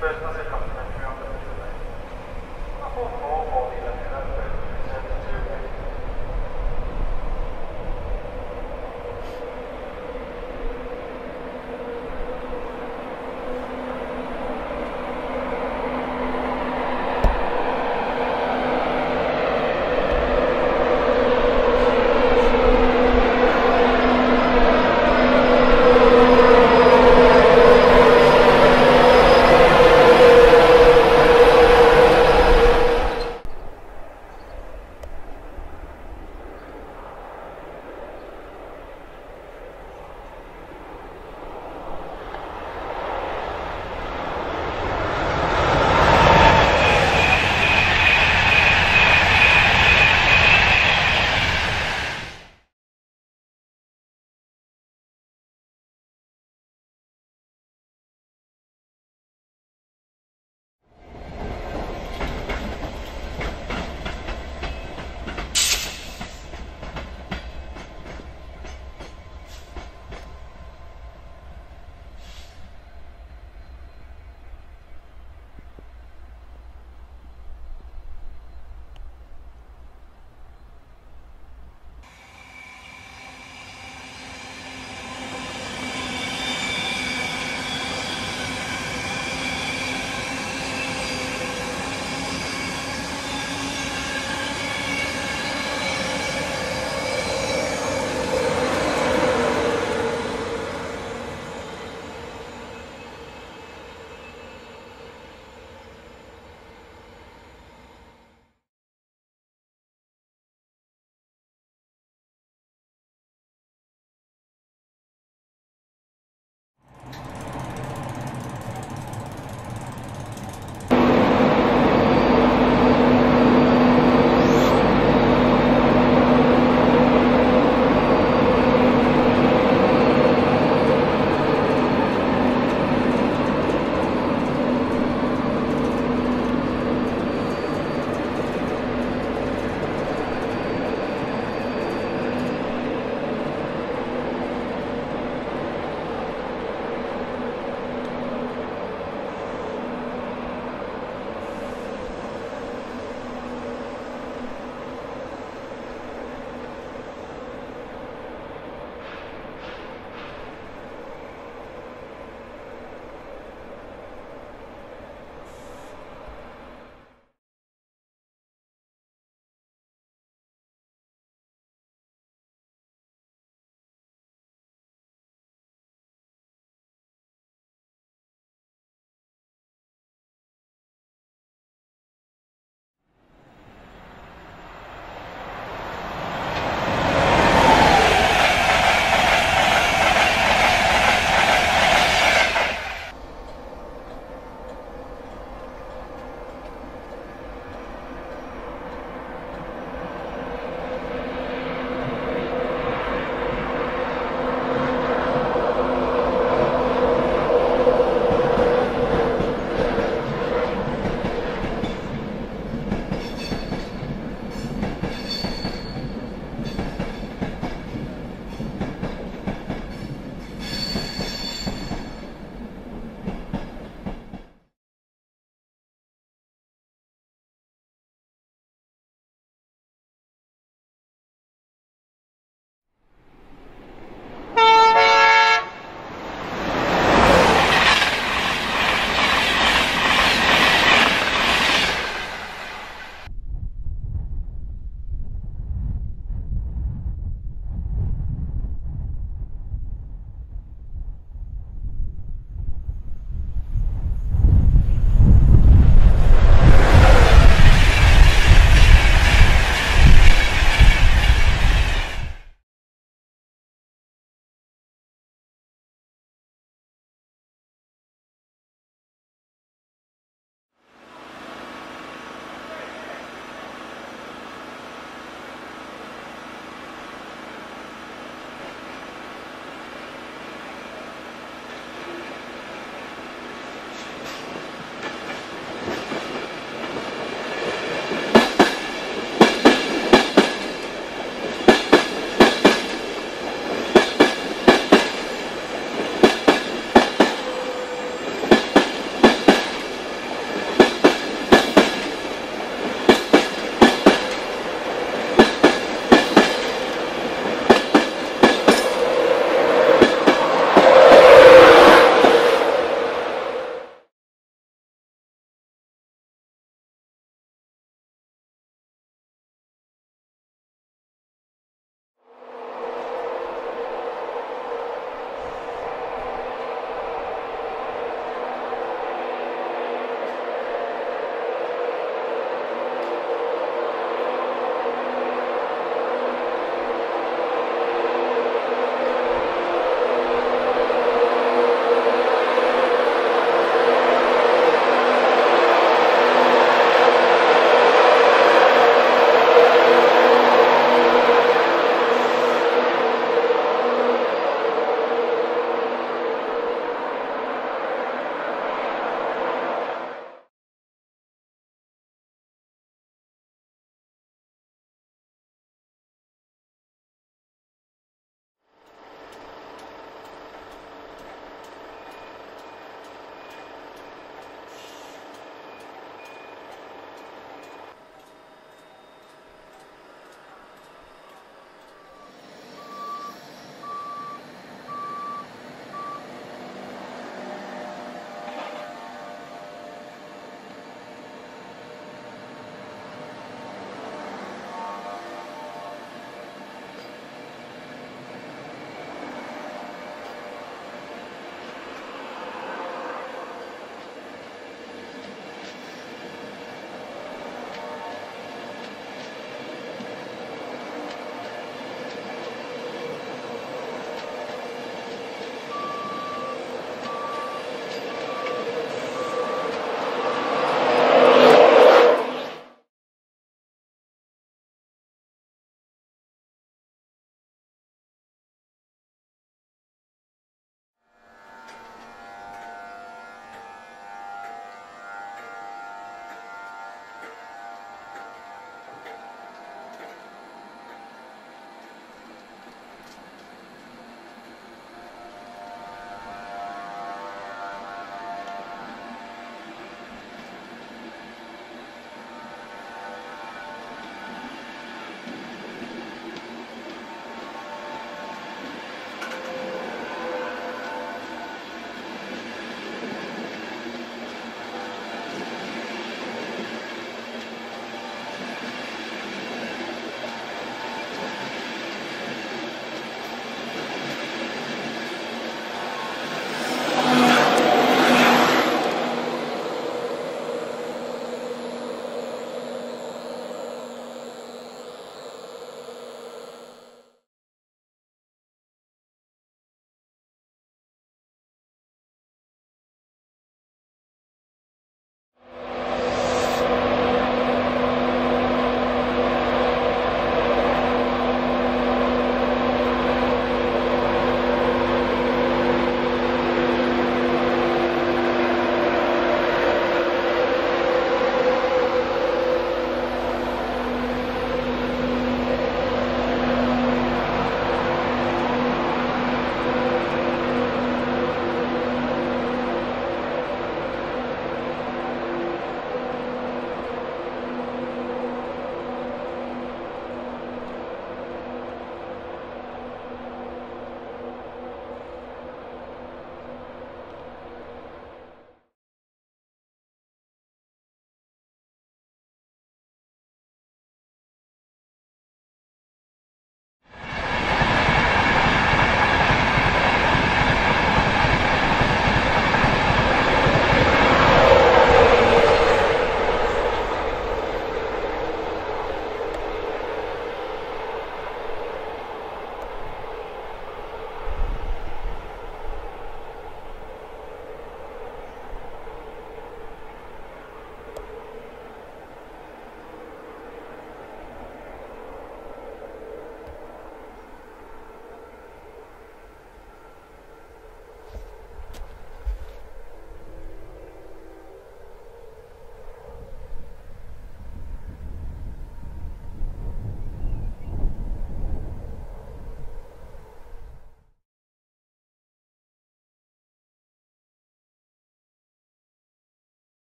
first.